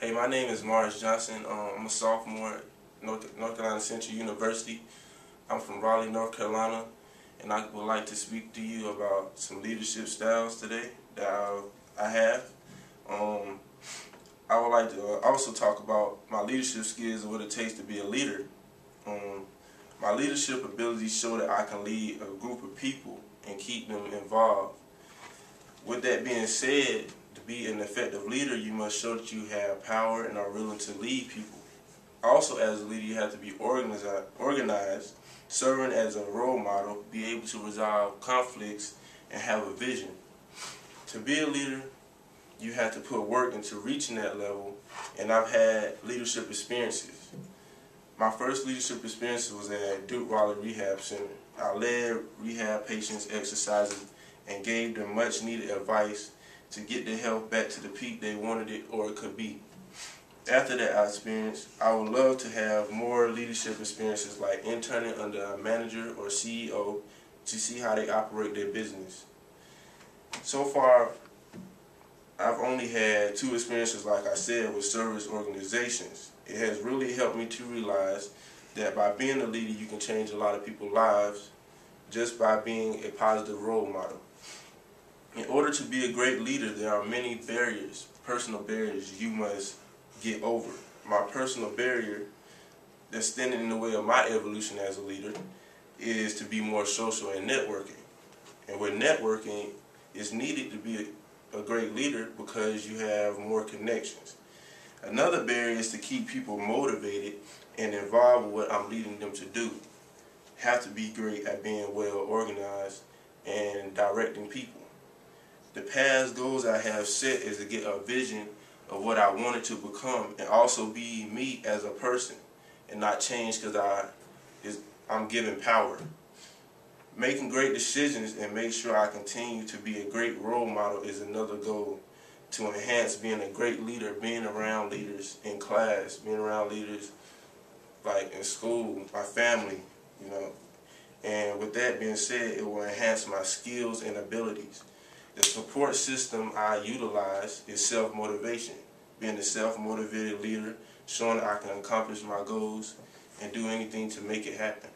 Hey, my name is Morris Johnson. Um, I'm a sophomore at North, North Carolina Central University. I'm from Raleigh, North Carolina, and I would like to speak to you about some leadership styles today that I, I have. Um, I would like to uh, also talk about my leadership skills and what it takes to be a leader. Um, my leadership abilities show that I can lead a group of people and keep them involved. With that being said, be an effective leader, you must show that you have power and are willing to lead people. Also, as a leader, you have to be organized, organized, serving as a role model, be able to resolve conflicts, and have a vision. To be a leader, you have to put work into reaching that level, and I've had leadership experiences. My first leadership experience was at Duke Raleigh Rehab Center. I led rehab patients exercises and gave them much needed advice to get their health back to the peak they wanted it or it could be. After that experience, I would love to have more leadership experiences like interning under a manager or CEO to see how they operate their business. So far, I've only had two experiences, like I said, with service organizations. It has really helped me to realize that by being a leader, you can change a lot of people's lives just by being a positive role model. In order to be a great leader, there are many barriers, personal barriers you must get over. My personal barrier that's standing in the way of my evolution as a leader is to be more social and networking. And with networking, it's needed to be a, a great leader because you have more connections. Another barrier is to keep people motivated and involved with what I'm leading them to do. Have to be great at being well organized and directing people. The past goals I have set is to get a vision of what I wanted to become and also be me as a person and not change because I is I'm given power. Making great decisions and make sure I continue to be a great role model is another goal to enhance being a great leader, being around leaders in class, being around leaders like in school, my family, you know. And with that being said, it will enhance my skills and abilities. The support system I utilize is self-motivation. Being a self-motivated leader, showing I can accomplish my goals and do anything to make it happen.